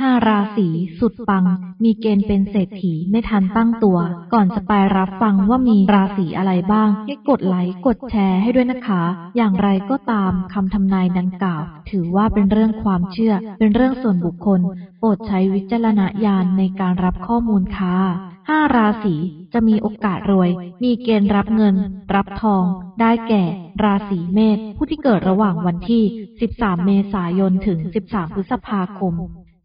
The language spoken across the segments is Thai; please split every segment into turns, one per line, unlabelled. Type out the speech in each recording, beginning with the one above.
ห้าราศีสุดปัง มีเกณฑ์เป็นเศรษฐีไม่ทันตั้งตัว ก่อนจะไปรับฟังว่ามีราศีอะไรบ้าง ให้กดไลค์กดแชร์ให้ด้วยนะคะ อย่างไรก็ตามคำทำนายดังกล่าว ถือว่าเป็นเรื่องความเชื่อ เป็นเรื่องส่วนบุคคล โปรดใช้วิจารณญาณในการรับข้อมูลค่ะห้าราศีจะมีโอกาสรวย มีเกณฑ์รับเงิน รับทอง ได้แก่ ราศีเมษผู้ที่เกิดระหว่างวันที่ 13 เมษายนถึง 13 พฤษภาคม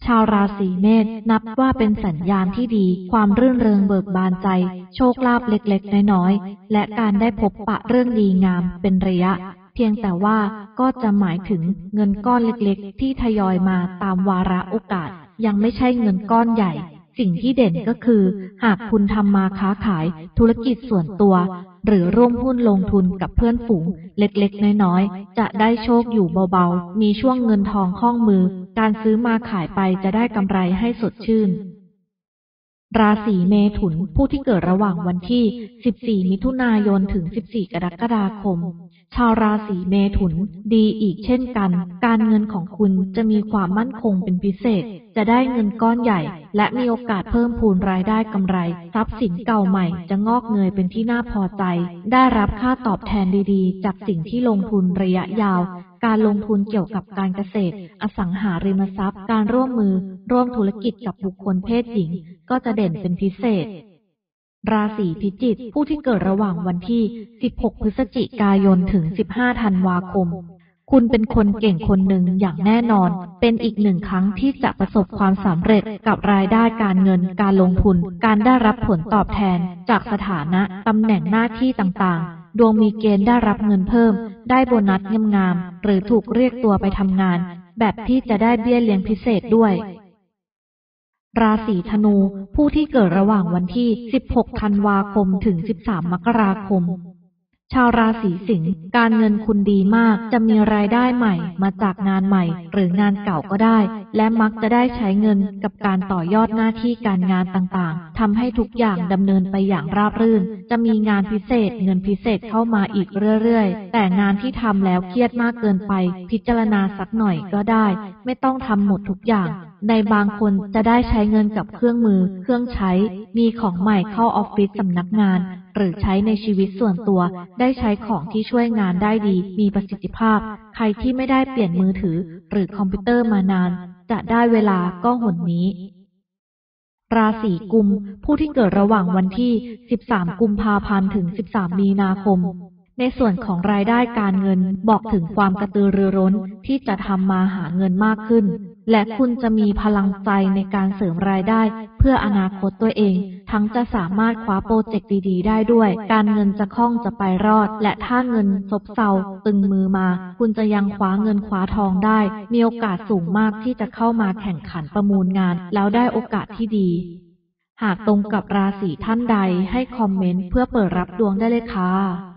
ชาวราศีเมษนับว่าเป็นสัญญาณที่ดี ความรื่นเริงเบิกบานใจ โชคลาภเล็กๆ น้อยๆ และการได้พบปะเรื่องดีงามเป็นระยะ เพียงแต่ว่าก็จะหมายถึงเงินก้อนเล็กๆ ที่ทยอยมาตามวาระโอกาส ยังไม่ใช่เงินก้อนใหญ่สิ่งที่เด่นก็คือ หากคุณทำมาค้าขายธุรกิจส่วนตัว หรือร่วมหุ้นลงทุนกับเพื่อนฝูงเล็กๆ น้อยๆ จะได้โชคอยู่เบาๆ มีช่วงเงินทองคล่องมือ การซื้อมาขายไปจะได้กำไรให้สดชื่น ราศีเมถุนผู้ที่เกิดระหว่างวันที่ 14 มิถุนายน ถึง 14 กรกฎาคม ชาวราศีเมถุนดีอีกเช่นกัน การเงินของคุณจะมีความมั่นคงเป็นพิเศษ จะได้เงินก้อนใหญ่ และมีโอกาสเพิ่มพูนรายได้กำไร ทรัพย์สินเก่าใหม่จะงอกเงยเป็นที่น่าพอใจ ได้รับค่าตอบแทนดีๆ จากสิ่งที่ลงทุนระยะยาว การลงทุนเกี่ยวกับการเกษตร อสังหาริมทรัพย์ การร่วมมือ ร่วมธุรกิจกับบุคคลเพศหญิง ก็จะเด่นเป็นพิเศษ ราศีพิจิกผู้ที่เกิดระหว่างวันที่ 16 พฤศจิกายนถึง 15 ธันวาคม คุณเป็นคนเก่งคนหนึ่งอย่างแน่นอน เป็นอีกหนึ่งครั้งที่จะประสบความสำเร็จกับรายได้การเงิน การลงทุน การได้รับผลตอบแทน จากสถานะตำแหน่งหน้าที่ต่างๆดวงมีเกณฑ์ได้รับเงินเพิ่ม ได้โบนัสงามๆหรือถูกเรียกตัวไปทำงาน แบบที่จะได้เบี้ยเลี้ยงพิเศษด้วย ราศีธนู ผู้ที่เกิดระหว่างวันที่ 16 ธันวาคมถึง 13 มกราคม ชาวราศีสิงห์การเงินคุณดีมาก จะมีรายได้ใหม่ มาจากงานใหม่ หรืองานเก่าก็ได้และมักจะได้ใช้เงินกับการต่อยอดหน้าที่การงานต่างๆ ทำให้ทุกอย่างดำเนินไปอย่างราบรื่น จะมีงานพิเศษเงินพิเศษเข้ามาอีกเรื่อยๆ แต่งานที่ทำแล้วเครียดมากเกินไป พิจารณาสักหน่อยก็ได้ ไม่ต้องทำหมดทุกอย่าง ในบางคนจะได้ใช้เงินกับเครื่องมือ เครื่องใช้ มีของใหม่เข้าออฟฟิศสำนักงาน หรือใช้ในชีวิตส่วนตัว ได้ใช้ของที่ช่วยงานได้ดี มีประสิทธิภาพ ใครที่ไม่ได้เปลี่ยนมือถือ หรือคอมพิวเตอร์มานานจะได้เวลาก็หนนี้ ราศีกุม ผู้ที่เกิดระหว่างวันที่ 13 กุมภาพันธ์ถึง 13 มีนาคม ในส่วนของรายได้การเงินบอกถึงความกระตือรือร้นที่จะทำมาหาเงินมากขึ้น และคุณจะมีพลังใจในการเสริมรายได้เพื่ออนาคตตัวเอง ทั้งจะสามารถคว้าโปรเจกต์ดีๆ ได้ด้วย การเงินจะคล่องจะไปรอด และถ้าเงินซบเซาตึงมือมา คุณจะยังคว้าเงินคว้าทองได้ มีโอกาสสูงมากที่จะเข้ามาแข่งขันประมูลงาน แล้วได้โอกาสที่ดีหากตรงกับราศีท่านใดให้คอมเมนต์เพื่อเปิดรับดวงได้เลยค่ะ